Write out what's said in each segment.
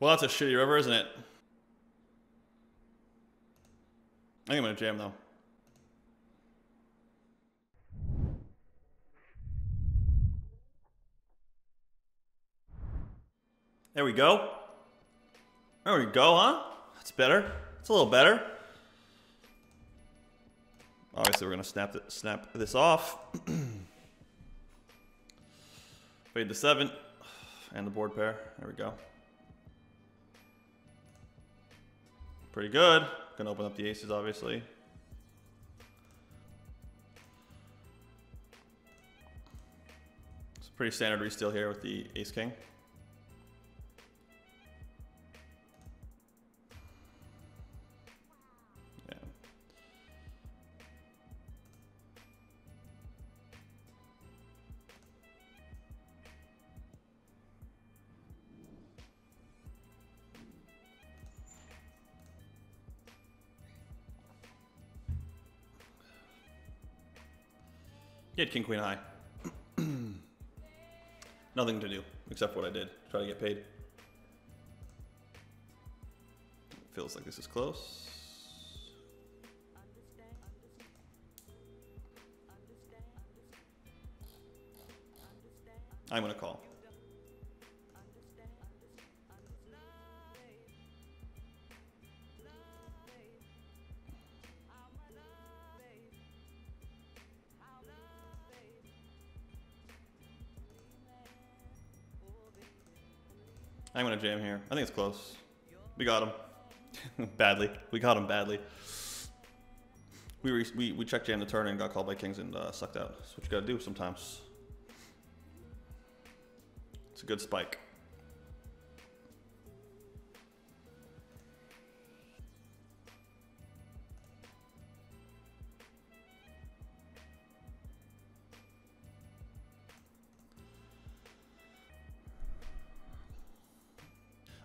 Well, that's a shitty river, isn't it? I think I'm gonna jam though. There we go. There we go, huh? That's better. It's a little better. Obviously, we're gonna snap snap this off. Fade the seven and the board pair. There we go. Pretty good. Gonna open up the aces, obviously. It's a pretty standard re-steal here with the ace king. Get king queen high. Nothing to do except what I did. Try to get paid. Feels like this is close. I'm gonna call. I'm gonna jam here. I think it's close. We got him. badly. We got him badly. We, re we we check jammed the turn and got called by kings and uh, sucked out. That's what you gotta do sometimes. It's a good spike.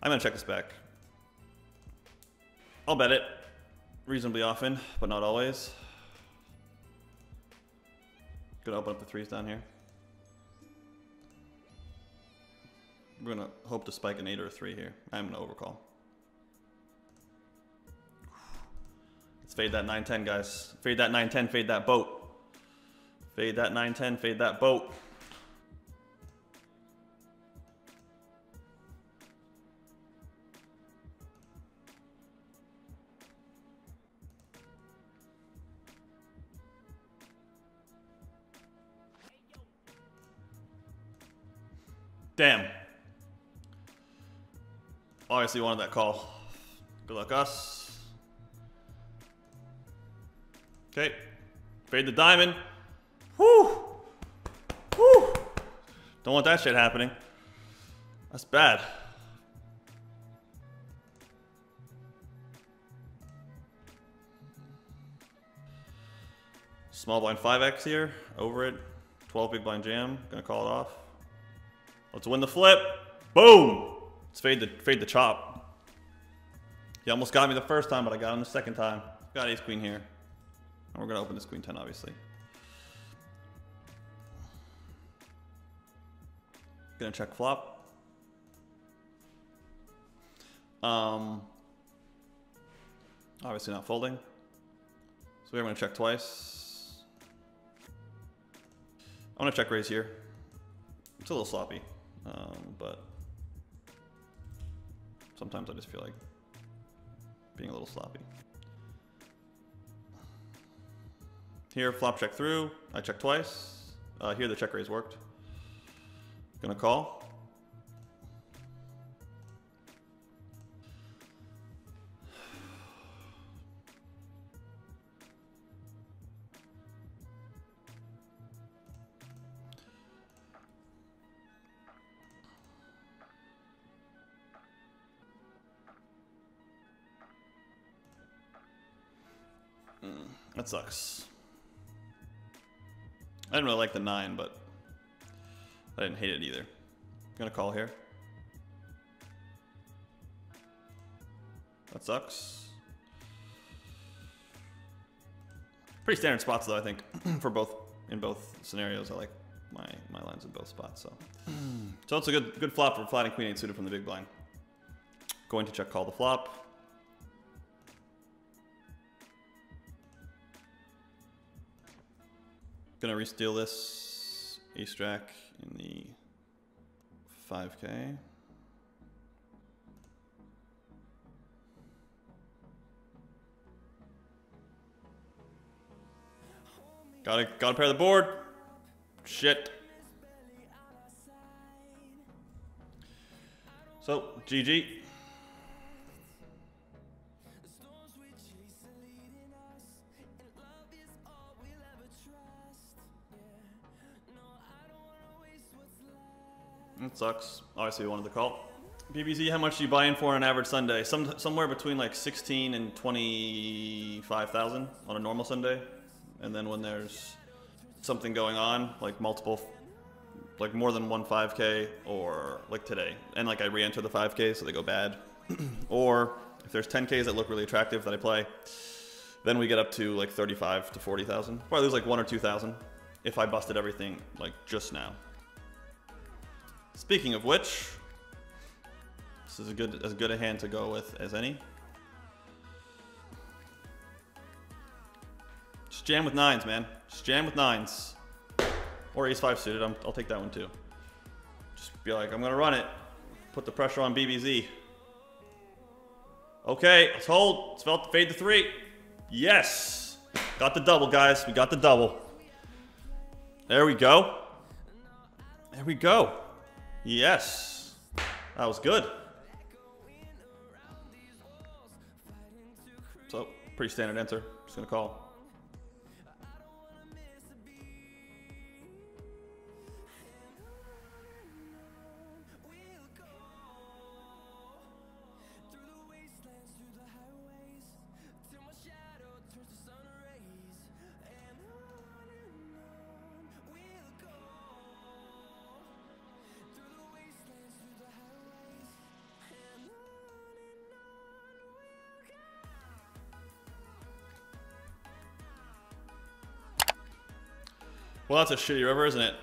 I'm gonna check this back. I'll bet it reasonably often, but not always. Gonna open up the threes down here. We're gonna hope to spike an eight or a three here. I'm gonna overcall. Let's fade that 9-10, guys. Fade that 9-10, fade that boat. Fade that 9-10, fade that boat. Obviously wanted that call. Good luck us. Okay. Fade the diamond. Whoo! Whoo! Don't want that shit happening. That's bad. Small blind 5x here. Over it. 12 big blind jam. Gonna call it off. Let's win the flip. Boom! Let's fade the fade the chop. He almost got me the first time, but I got him the second time. Got ace queen here. And we're gonna open this queen 10, obviously. Gonna check flop. Um, obviously not folding. So we're gonna check twice. I'm gonna check raise here. It's a little sloppy. Um, but sometimes I just feel like being a little sloppy. Here, flop check through. I check twice. Uh, here, the check raise worked. Gonna call. That sucks. I didn't really like the 9, but I didn't hate it either. Gonna call here. That sucks. Pretty standard spots though, I think, for both in both scenarios. I like my my lines in both spots. So, so it's a good good flop for flat and queen eight suited from the big blind. Going to check call the flop. Gonna re-steal this ace jack in the 5k. Gotta, gotta pair the board. Shit. So, GG. That sucks. Obviously, we wanted the call. BBZ, how much do you buy in for on an average Sunday? Some somewhere between like 16 and 25,000 on a normal Sunday, and then when there's something going on, like multiple, like more than one 5K, or like today, and like I re-enter the 5K so they go bad, or if there's 10Ks that look really attractive that I play, then we get up to like 35 to 40,000. Or I lose like one or 2,000 if I busted everything like just now. Speaking of which, this is a good as good a hand to go with as any. Just jam with nines, man. Just jam with nines. Or ace five suited. i will take that one too. Just be like, I'm gonna run it. Put the pressure on BBZ. Okay, let's hold. Let's felt fade to three. Yes. Got the double, guys. We got the double. There we go. There we go. Yes. That was good. So, pretty standard answer. Just gonna call. Well, that's a shitty river, isn't it?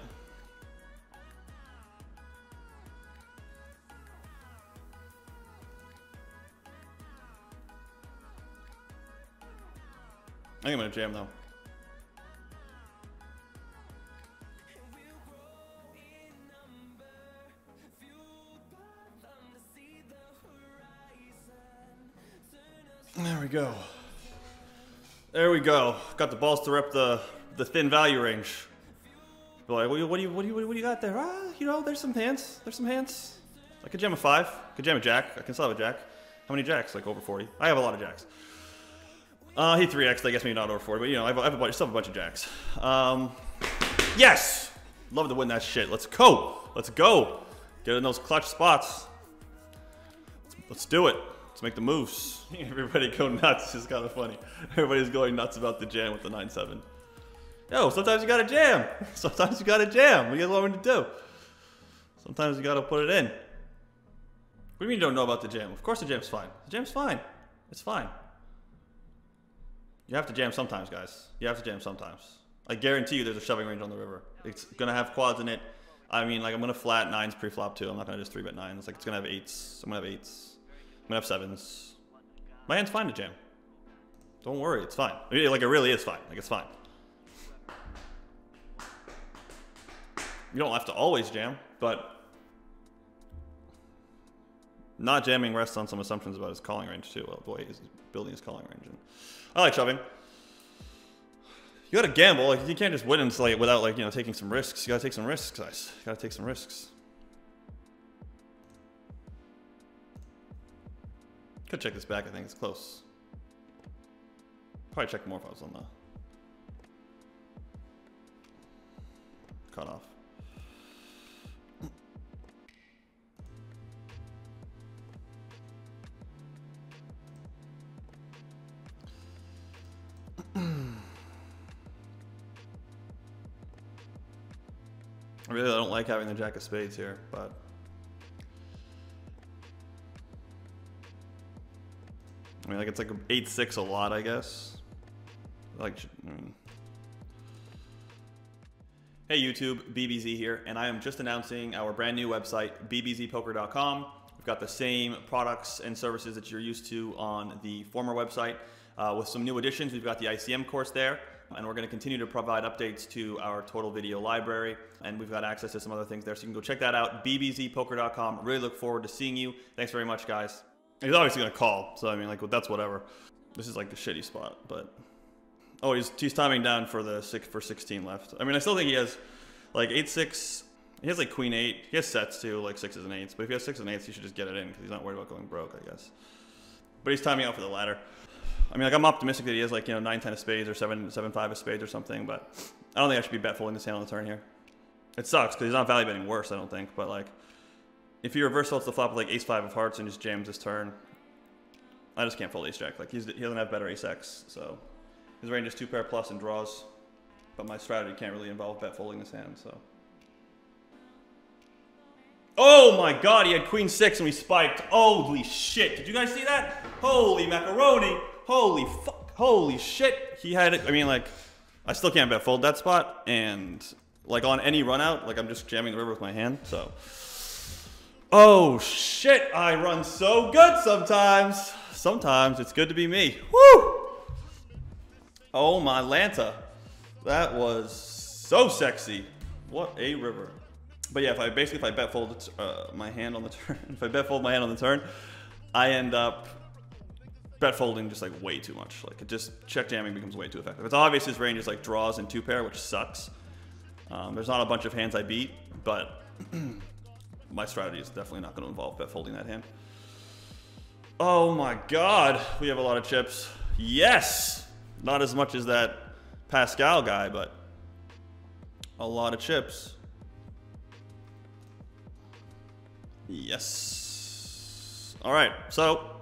I think I'm gonna jam though. There we go. There we go. Got the balls to rep the the thin value range. Like, what do you, what do you, what do you, what do you got there? Ah, you know, there's some hands. There's some hands. I could jam a five. I could jam a jack. I can still have a jack. How many jacks? Like over 40. I have a lot of jacks. Uh, he 3x. I guess maybe not over 40, but you know, I have, I have a bunch, still have a bunch of jacks. Um, yes! Love to win that shit. Let's go. Let's go. Get in those clutch spots. Let's, let's do it. Let's make the moves. Everybody go nuts. It's kind of funny. Everybody's going nuts about the jam with the 9-7. Yo, sometimes you gotta jam. Sometimes you gotta jam. What do you guys want me to do? Sometimes you gotta put it in. What do you mean you don't know about the jam? Of course the jam's fine. The jam's fine. It's fine. You have to jam sometimes, guys. You have to jam sometimes. I guarantee you there's a shoving range on the river. It's gonna have quads in it. I mean, like I'm gonna flat nines pre-flop too. I'm not gonna just three bet nines. Like it's gonna have eights. I'm gonna have eights. I'm gonna have sevens. My hand's fine to jam. Don't worry, it's fine. Like it really is fine. Like it's fine. You don't have to always jam, but not jamming rests on some assumptions about his calling range too. Well, way he's building his calling range. And I like shoving. You gotta gamble. Like you can't just win and like without like you know taking some risks. You gotta take some risks, guys. You gotta take some risks. Could check this back. I think it's close. Probably check more if I was on the cutoff. I really don't like having the jack of spades here, but I mean, like it's like eight six a lot, I guess. Like, I mean. Hey YouTube, BBZ here, and I am just announcing our brand new website, bbzpoker.com. We've got the same products and services that you're used to on the former website. Uh, with some new additions, we've got the ICM course there, and we're going to continue to provide updates to our total video library, and we've got access to some other things there, so you can go check that out, bbzpoker.com. Really look forward to seeing you. Thanks very much, guys. He's obviously going to call, so I mean, like, that's whatever. This is like a shitty spot, but... Oh, he's, he's timing down for the six for 16 left. I mean, I still think he has like 8-6 he has like queen eight. He has sets too, like sixes and eights. But if he has sixes and eights, he should just get it in because he's not worried about going broke, I guess. But he's timing out for the ladder. I mean, like I'm optimistic that he has like you know nine ten of spades or seven seven five of spades or something. But I don't think I should be bet folding this hand on the turn here. It sucks because he's not value betting worse, I don't think. But like, if he reverse folds the flop with like ace five of hearts and just jams this turn, I just can't fold ace jack. Like he doesn't have better ace x, so his range is two pair plus and draws. But my strategy can't really involve bet folding this hand, so. Oh my god, he had queen six and we spiked. Holy shit. Did you guys see that? Holy macaroni. Holy fuck. Holy shit. He had it. I mean, like, I still can't bet fold that spot. And, like, on any run out, like, I'm just jamming the river with my hand. So. Oh shit. I run so good sometimes. Sometimes it's good to be me. Woo! Oh my Lanta. That was so sexy. What a river. But yeah, if I basically if I bet fold uh, my hand on the turn, if I bet fold my hand on the turn, I end up bet folding just like way too much. Like it just check jamming becomes way too effective. It's obvious his range is like draws and two pair, which sucks. Um, there's not a bunch of hands I beat, but my strategy is definitely not going to involve bet folding that hand. Oh my god, we have a lot of chips. Yes! Not as much as that Pascal guy, but a lot of chips. Yes. All right, so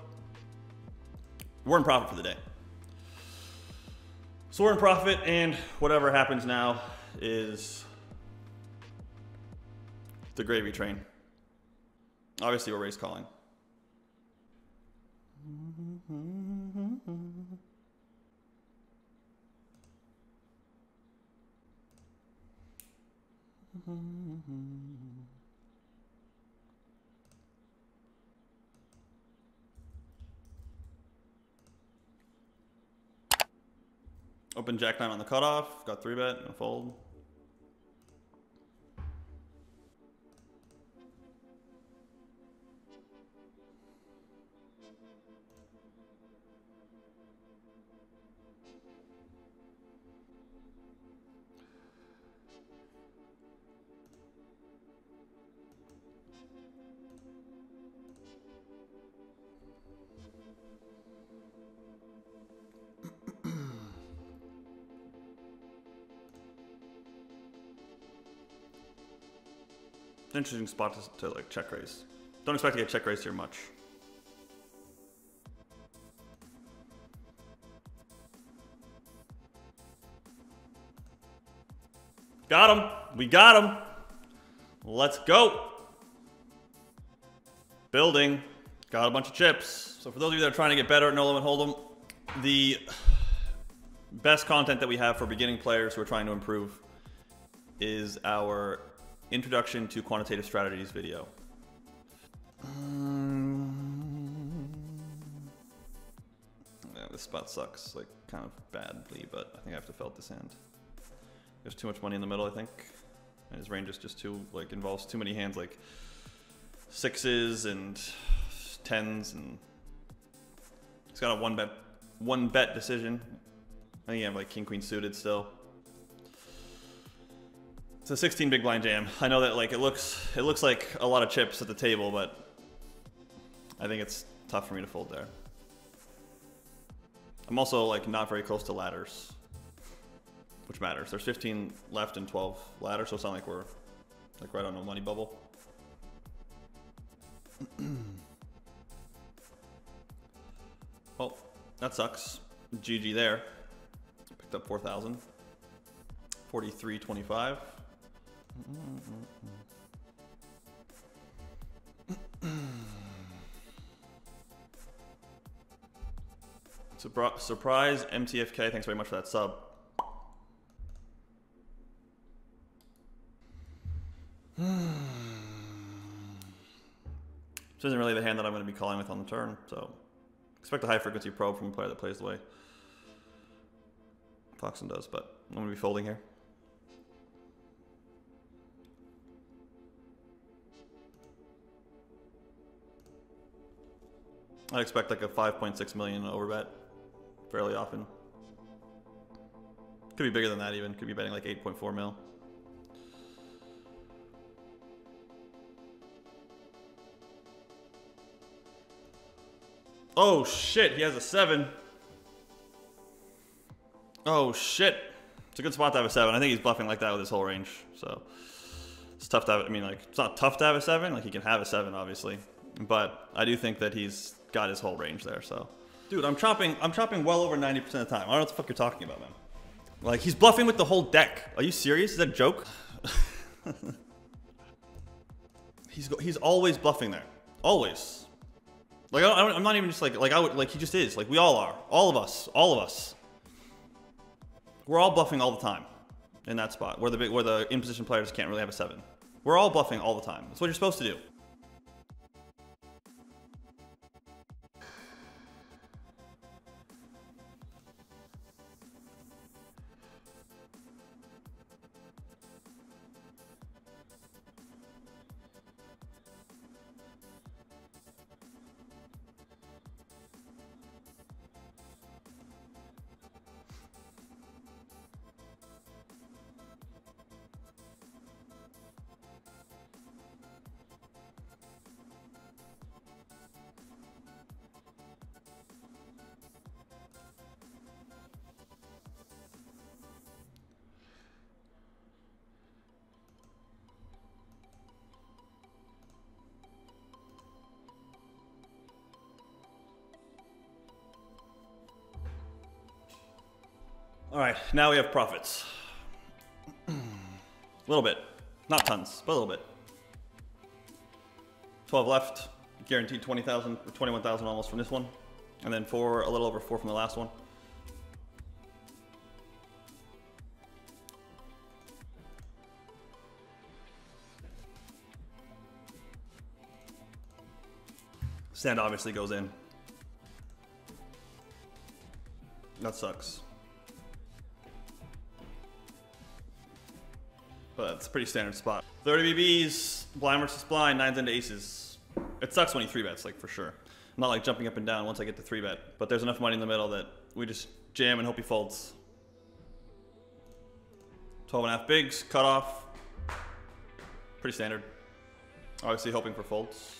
we're in profit for the day. So we're in profit, and whatever happens now is the gravy train. Obviously, we're race calling. Open jack nine on the cutoff. Got three bet and fold. Interesting spot to, to, like check raise. Don't expect to get check raised here much. Got him. We got him. Let's go. Building. Got a bunch of chips. So for those of you that are trying to get better at No Limit Hold'em, the best content that we have for beginning players who are trying to improve is our Introduction to Quantitative Strategies video. Um, yeah, this spot sucks, like, kind of badly, but I think I have to felt this hand. There's too much money in the middle, I think. And his range is just too, like, involves too many hands, like, sixes and tens, and he's got a one bet, one bet decision. I think you have, like, king, queen suited still. A 16 big blind jam. I know that like it looks it looks like a lot of chips at the table, but I think it's tough for me to fold there. I'm also like not very close to ladders, which matters. There's 15 left and 12 ladders, so it's not like we're like right on a money bubble. well, that sucks. GG there. Picked up 4,000. 43.25. Surprise MTFK, thanks very much for that sub. This isn't really the hand that I'm going to be calling with on the turn, so expect a high frequency probe from a player that plays the way Foxen does, but I'm going to be folding here. I expect like a 5.6 million overbet fairly often. Could be bigger than that even. Could be betting like 8.4 mil. Oh shit, he has a 7. Oh shit. It's a good spot to have a 7. I think he's bluffing like that with his whole range. So it's tough to have, I mean like, it's not tough to have a 7. Like he can have a 7 obviously. But I do think that he's got his whole range there, so. Dude, I'm chopping, I'm chopping well over 90% of the time. I don't know what the fuck you're talking about, man. Like, he's bluffing with the whole deck. Are you serious? Is that a joke? he's, he's always bluffing there. Always. Like, I am not even just like, like, I would, like, he just is. Like, we all are. All of us. All of us. We're all bluffing all the time in that spot where the big, where the in position players can't really have a seven. We're all bluffing all the time. That's what you're supposed to do. All right, now we have profits. a little bit. Not tons, but a little bit. 12 left. Guaranteed 20,000 or 21,000 almost from this one. And then four, a little over four from the last one. Sand obviously goes in. That sucks. It's a pretty standard spot. 30 BBs, blind versus blind, nines into aces. It sucks when he three bets, like for sure. I'm not like jumping up and down once I get the three bet, but there's enough money in the middle that we just jam and hope he folds. 12 and a half bigs, cut off. Pretty standard. Obviously hoping for folds.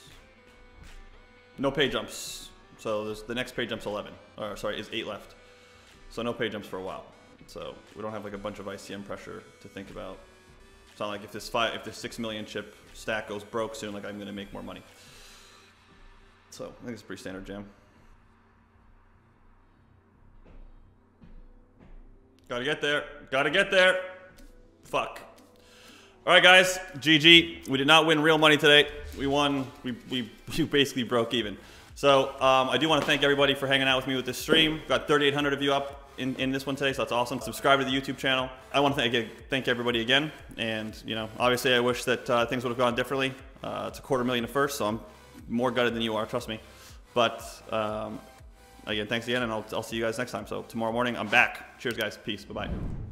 No pay jumps. So the next pay jump's 11. Or sorry, is 8 left. So no pay jumps for a while. So we don't have like a bunch of ICM pressure to think about. It's not like if this five, if this six million chip stack goes broke soon, like I'm gonna make more money. So I think it's pretty standard jam. Gotta get there. Gotta get there. Fuck. All right, guys. GG. We did not win real money today. We won. We, we, we basically broke even. So um, I do want to thank everybody for hanging out with me with this stream. Got 3,800 of you up in, in this one today, so that's awesome. Subscribe to the YouTube channel. I want to thank, thank everybody again. And, you know, obviously I wish that uh, things would have gone differently. Uh, it's a quarter million at first, so I'm more gutted than you are, trust me. But, um, again, thanks again, and I'll, I'll see you guys next time. So tomorrow morning, I'm back. Cheers, guys. Peace. Bye-bye.